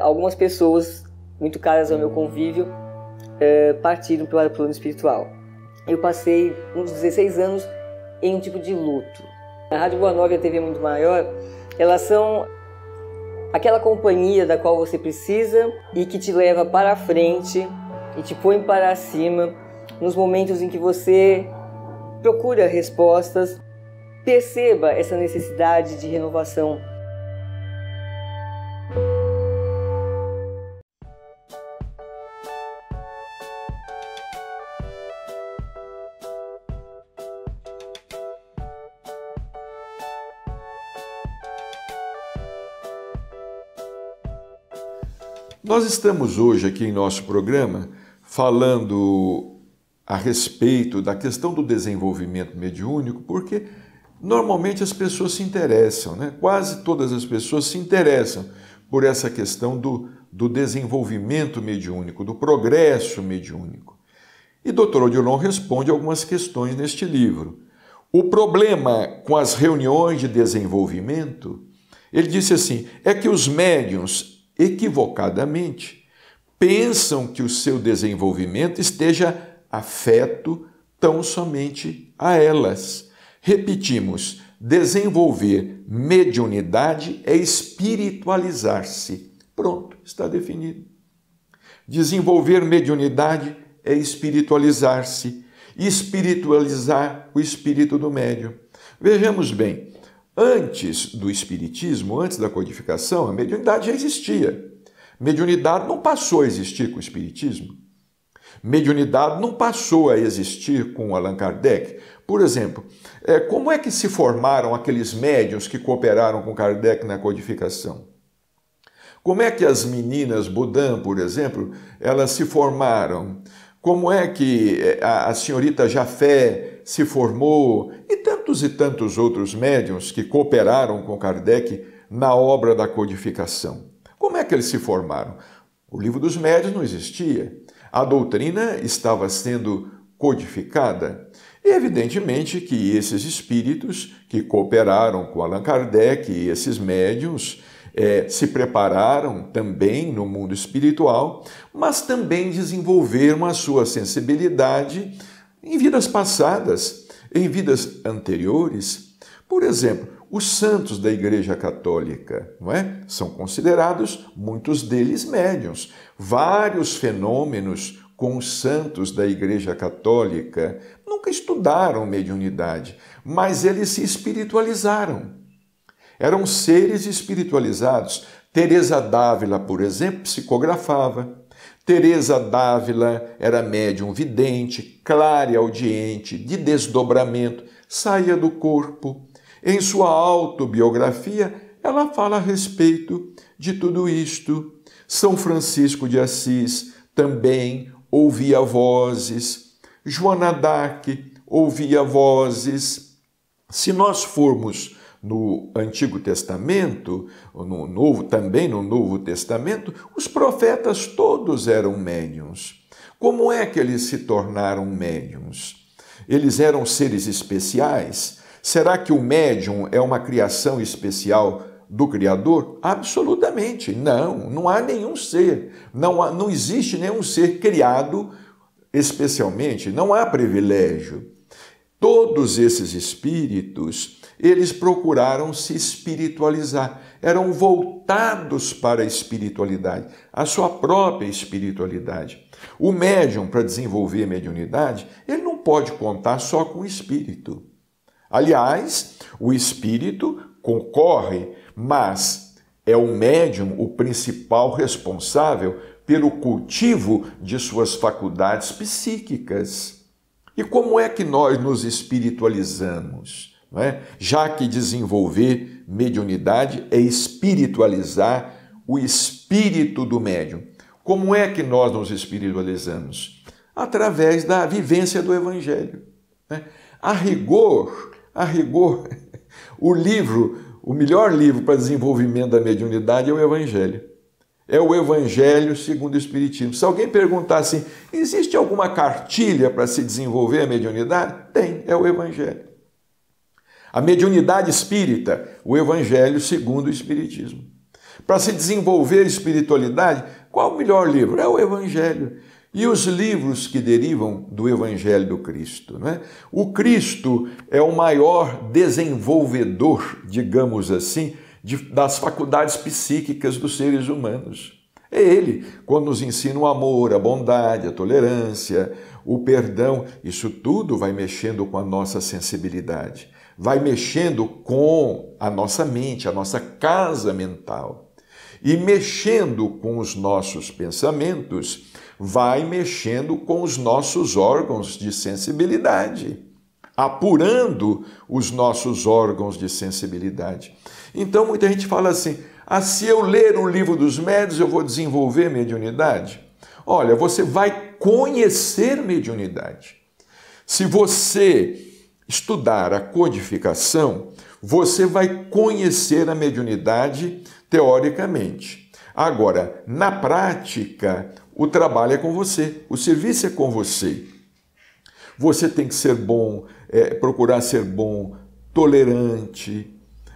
Algumas pessoas muito caras ao meu convívio é, partiram para o plano espiritual. Eu passei uns 16 anos em um tipo de luto. A Rádio Boa Nova e a TV Muito Maior, elas são aquela companhia da qual você precisa e que te leva para frente e te põe para cima nos momentos em que você procura respostas. Perceba essa necessidade de renovação Nós estamos hoje aqui em nosso programa falando a respeito da questão do desenvolvimento mediúnico, porque normalmente as pessoas se interessam, né? quase todas as pessoas se interessam por essa questão do, do desenvolvimento mediúnico, do progresso mediúnico. E Dr. Odilon responde algumas questões neste livro. O problema com as reuniões de desenvolvimento, ele disse assim, é que os médiums equivocadamente, pensam que o seu desenvolvimento esteja afeto tão somente a elas. Repetimos: desenvolver mediunidade é espiritualizar-se. Pronto, está definido. Desenvolver mediunidade é espiritualizar-se, espiritualizar o espírito do médium. Vejamos bem, Antes do Espiritismo, antes da codificação, a mediunidade já existia. Mediunidade não passou a existir com o Espiritismo. Mediunidade não passou a existir com Allan Kardec. Por exemplo, é, como é que se formaram aqueles médiuns que cooperaram com Kardec na codificação? Como é que as meninas Budan, por exemplo, elas se formaram? Como é que é, a senhorita Jafé se formou? E tantos e tantos outros médiums que cooperaram com Kardec na obra da codificação. Como é que eles se formaram? O livro dos médios não existia. A doutrina estava sendo codificada. E evidentemente que esses espíritos que cooperaram com Allan Kardec e esses médiums é, se prepararam também no mundo espiritual, mas também desenvolveram a sua sensibilidade em vidas passadas em vidas anteriores, por exemplo, os santos da Igreja Católica, não é? São considerados muitos deles médiuns. Vários fenômenos com os santos da Igreja Católica nunca estudaram mediunidade, mas eles se espiritualizaram. Eram seres espiritualizados. Teresa d'Ávila, por exemplo, psicografava. Teresa d'Ávila era médium vidente, clara audiente, de desdobramento, saía do corpo. Em sua autobiografia, ela fala a respeito de tudo isto. São Francisco de Assis também ouvia vozes. Joana d'Arc ouvia vozes. Se nós formos no Antigo Testamento, no Novo também no Novo Testamento, os profetas todos eram médiums. Como é que eles se tornaram médiums? Eles eram seres especiais? Será que o médium é uma criação especial do Criador? Absolutamente não. Não há nenhum ser, não, há, não existe nenhum ser criado especialmente, não há privilégio. Todos esses espíritos eles procuraram se espiritualizar, eram voltados para a espiritualidade, a sua própria espiritualidade. O médium, para desenvolver a mediunidade, ele não pode contar só com o espírito. Aliás, o espírito concorre, mas é o médium o principal responsável pelo cultivo de suas faculdades psíquicas. E como é que nós nos espiritualizamos? É? já que desenvolver mediunidade é espiritualizar o espírito do médium. Como é que nós nos espiritualizamos? Através da vivência do Evangelho. Né? A rigor, a rigor, o livro, o melhor livro para desenvolvimento da mediunidade é o Evangelho. É o Evangelho segundo o Espiritismo. Se alguém perguntar assim, existe alguma cartilha para se desenvolver a mediunidade? Tem, é o Evangelho. A mediunidade espírita, o Evangelho segundo o Espiritismo. Para se desenvolver a espiritualidade, qual o melhor livro? É o Evangelho. E os livros que derivam do Evangelho do Cristo. Não é? O Cristo é o maior desenvolvedor, digamos assim, de, das faculdades psíquicas dos seres humanos. É Ele, quando nos ensina o amor, a bondade, a tolerância, o perdão, isso tudo vai mexendo com a nossa sensibilidade, vai mexendo com a nossa mente, a nossa casa mental. E mexendo com os nossos pensamentos, vai mexendo com os nossos órgãos de sensibilidade, apurando os nossos órgãos de sensibilidade. Então muita gente fala assim: ah, se eu ler o livro dos médios, eu vou desenvolver mediunidade? Olha, você vai conhecer mediunidade. Se você estudar a codificação, você vai conhecer a mediunidade teoricamente. Agora, na prática, o trabalho é com você, o serviço é com você. Você tem que ser bom, é, procurar ser bom, tolerante,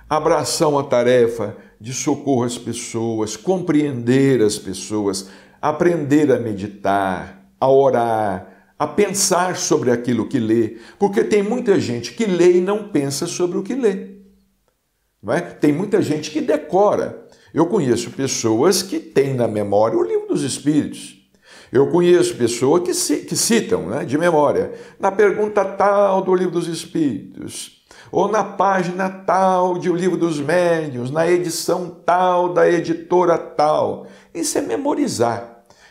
abraçar uma tarefa de socorro às pessoas, compreender as pessoas, aprender a meditar, a orar, a pensar sobre aquilo que lê, porque tem muita gente que lê e não pensa sobre o que lê. É? Tem muita gente que decora. Eu conheço pessoas que têm na memória o livro dos Espíritos. Eu conheço pessoas que, que citam né, de memória, na pergunta tal do livro dos Espíritos, ou na página tal de O Livro dos Médiuns, na edição tal da editora tal. Isso é memorizar.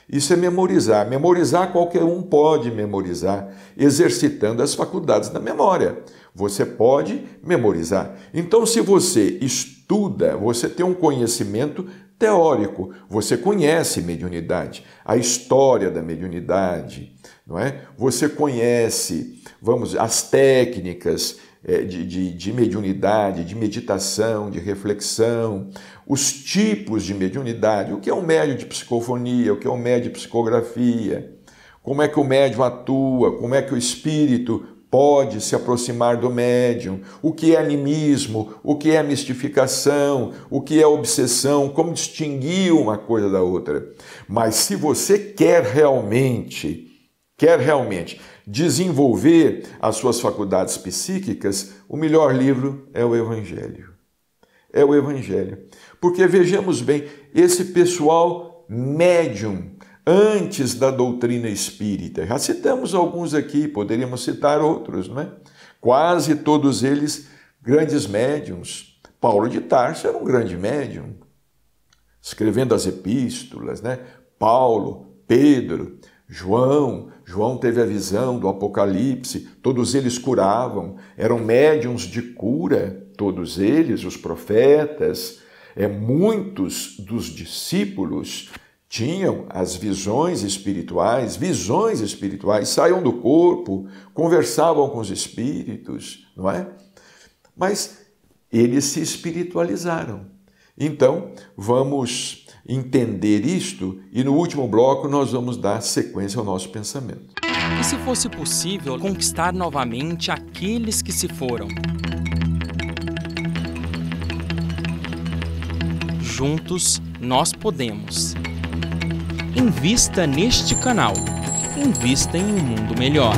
Isso é memorizar. Memorizar qualquer um pode memorizar, exercitando as faculdades da memória. Você pode memorizar. Então, se você estuda, você tem um conhecimento teórico, você conhece mediunidade, a história da mediunidade, não é? Você conhece, vamos, as técnicas de, de, de mediunidade, de meditação, de reflexão, os tipos de mediunidade, o que é um médium de psicofonia, o que é um médium de psicografia, como é que o médium atua, como é que o espírito pode se aproximar do médium, o que é animismo, o que é mistificação, o que é obsessão, como distinguir uma coisa da outra. Mas se você quer realmente, quer realmente desenvolver as suas faculdades psíquicas, o melhor livro é o Evangelho. É o Evangelho. Porque vejamos bem, esse pessoal médium, antes da doutrina espírita, já citamos alguns aqui, poderíamos citar outros, não é? Quase todos eles grandes médiums. Paulo de Tarso era um grande médium, escrevendo as epístolas, né? Paulo, Pedro, João, João teve a visão do Apocalipse, todos eles curavam, eram médiums de cura, todos eles, os profetas, é, muitos dos discípulos tinham as visões espirituais, visões espirituais, saíam do corpo, conversavam com os espíritos, não é? Mas eles se espiritualizaram. Então, vamos entender isto e no último bloco nós vamos dar sequência ao nosso pensamento. E se fosse possível conquistar novamente aqueles que se foram? Juntos nós podemos. Invista neste canal. Invista em um mundo melhor.